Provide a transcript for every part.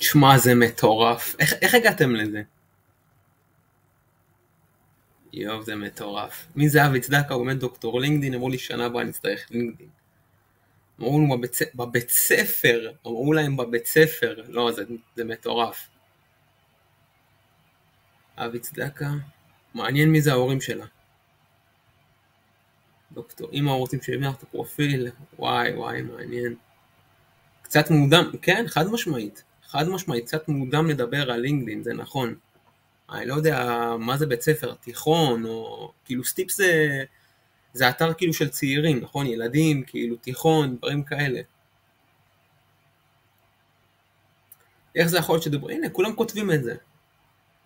שמע, זה מטורף. איך, איך הגעתם לזה? יואו, זה מטורף. מי זה אבי צדקה? הוא באמת דוקטור לינקדין, אמרו לי שנה הבאה נצטרך לינקדין. אמרו לנו בבית, בבית ספר, אמרו להם בבית ספר, לא, זה, זה מטורף. אבי צדקה, מעניין מי זה ההורים שלה. דוקטור, אמא רוצים שיבנה את הפרופיל, וואי וואי, מעניין. קצת מוקדם, כן, חד משמעית. חד משמעית, קצת מוקדם לדבר על לינקדאין, זה נכון. אני לא יודע מה זה בית ספר, תיכון, או כאילו סטיפ זה, זה אתר כאילו של צעירים, נכון? ילדים, כאילו תיכון, דברים כאלה. איך זה יכול להיות שדברו, הנה, כולם כותבים את זה.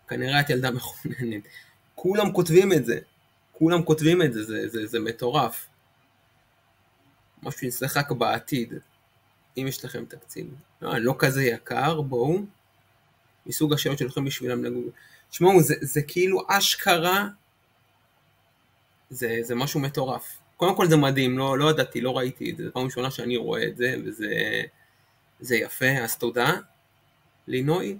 כנראה את ילדה מכוננת. כולם כותבים את זה. כולם כותבים את זה, זה, זה, זה מטורף. משהו שנצטרך רק בעתיד. אם יש לכם תקציב. לא, לא כזה יקר, בואו. מסוג השאלות שלכם בשבילם לגוגל. תשמעו, זה, זה כאילו אשכרה, זה, זה משהו מטורף. קודם כל זה מדהים, לא, לא ידעתי, לא ראיתי את זה, זו פעם ראשונה שאני רואה את זה, וזה זה יפה, אז תודה, לינוי.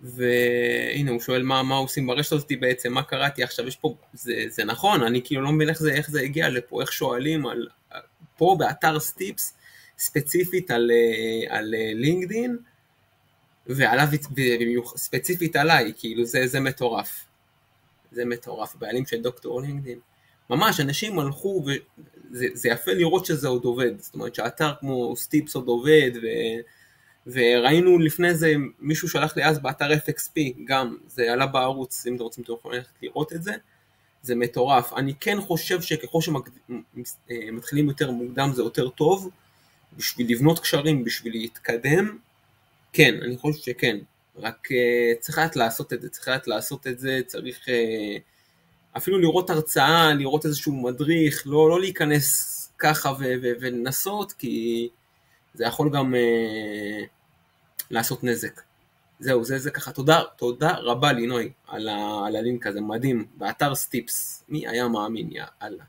והנה הוא שואל מה, מה עושים ברשת הזאתי בעצם, מה קראתי עכשיו, יש פה, זה, זה נכון, אני כאילו לא מבין איך זה, איך זה הגיע לפה, איך שואלים על, פה באתר סטיפס, ספציפית על, אה, על אה, לינקדין, ועליו, ספציפית עליי, כאילו זה, זה מטורף. זה מטורף, בעלים של דוקטור לינקדין. ממש, אנשים הלכו, וזה יפה לראות שזה עוד עובד. זאת אומרת שאתר כמו סטיפס עוד עובד, ו, וראינו לפני זה, מישהו שלח לי אז באתר FXP, גם, זה עלה בערוץ, אם אתם רוצים אתם יכולים ללכת לראות את זה. זה מטורף. אני כן חושב שככל שמתחילים אה, יותר מוקדם זה יותר טוב, בשביל לבנות קשרים, בשביל להתקדם, כן, אני חושב שכן. רק uh, צריך לדעת לעשות את זה, צריך לדעת לעשות את זה, צריך uh, אפילו לראות הרצאה, לראות איזשהו מדריך, לא, לא להיכנס ככה ולנסות, כי זה יכול גם uh, לעשות נזק. זהו, זה, זה ככה, תודה, תודה רבה לינוי על, על הלינק הזה, מדהים, באתר סטיפס, מי היה מאמין, יא אללה.